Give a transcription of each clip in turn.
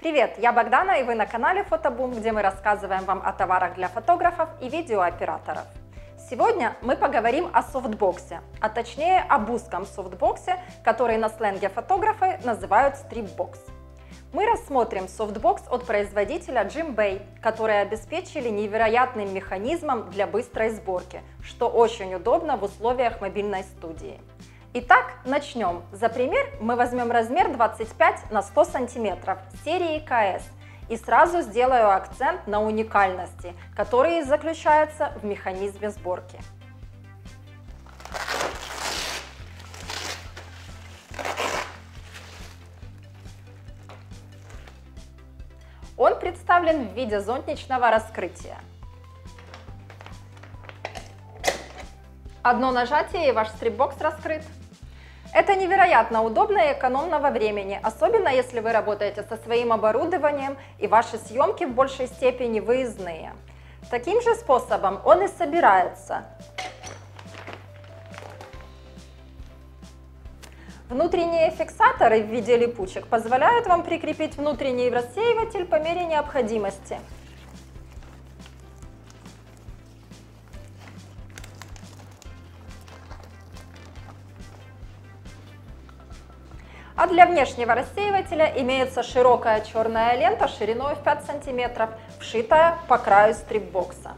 Привет, я Богдана и вы на канале Фотобум, где мы рассказываем вам о товарах для фотографов и видеооператоров. Сегодня мы поговорим о софтбоксе, а точнее об узком софтбоксе, который на сленге фотографы называют стрипбокс. Мы рассмотрим софтбокс от производителя Jinbei, которые обеспечили невероятным механизмом для быстрой сборки, что очень удобно в условиях мобильной студии. Итак, начнем. За пример мы возьмем размер 25 на 100 сантиметров серии KC и сразу сделаю акцент на уникальности, которые заключаются в механизме сборки. Он представлен в виде зонтичного раскрытия. Одно нажатие и ваш стрипбокс раскрыт. Это невероятно удобно и экономно во времени, особенно если вы работаете со своим оборудованием и ваши съемки в большей степени выездные. Таким же способом он и собирается. Внутренние фиксаторы в виде липучек позволяют вам прикрепить внутренний рассеиватель по мере необходимости. А для внешнего рассеивателя имеется широкая черная лента шириной в 5 см, вшитая по краю стрипбокса.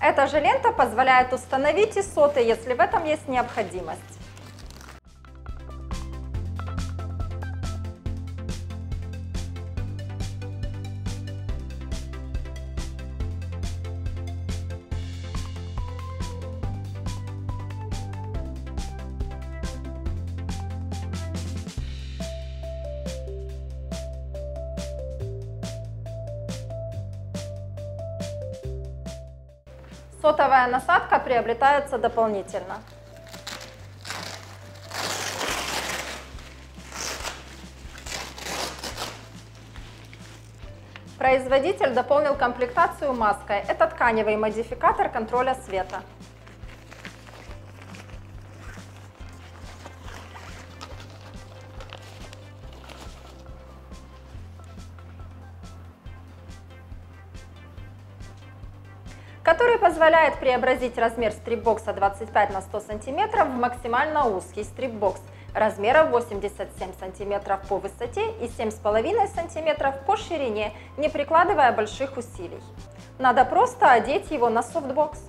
Эта же лента позволяет установить и соты, если в этом есть необходимость. Сотовая насадка приобретается дополнительно. Производитель дополнил комплектацию маской. Это тканевый модификатор контроля света. Который позволяет преобразить размер стрипбокса 25 на 100 см в максимально узкий стрипбокс размером 87 см по высоте и 7,5 см по ширине, не прикладывая больших усилий. Надо просто одеть его на софтбокс.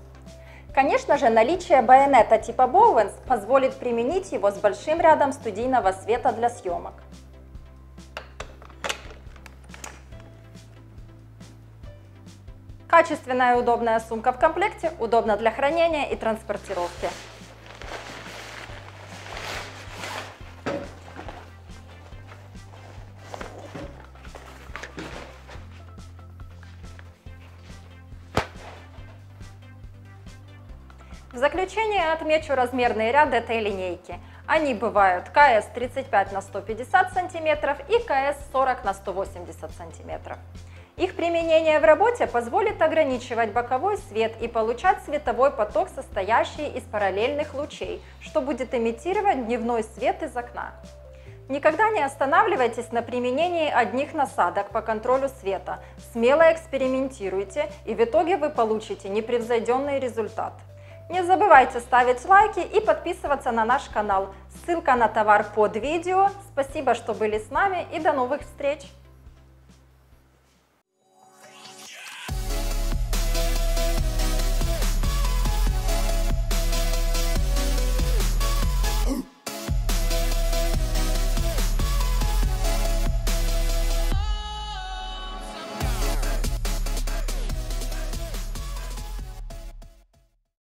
Конечно же, наличие байонета типа Bowens позволит применить его с большим рядом студийного света для съемок. Качественная и удобная сумка в комплекте, удобна для хранения и транспортировки. В заключение отмечу размерный ряд этой линейки. Они бывают КС 35 на 150 см и КС 40 на 180 см. Их применение в работе позволит ограничивать боковой свет и получать световой поток, состоящий из параллельных лучей, что будет имитировать дневной свет из окна. Никогда не останавливайтесь на применении одних насадок по контролю света. Смело экспериментируйте, и в итоге вы получите непревзойденный результат. Не забывайте ставить лайки и подписываться на наш канал. Ссылка на товар под видео. Спасибо, что были с нами и до новых встреч!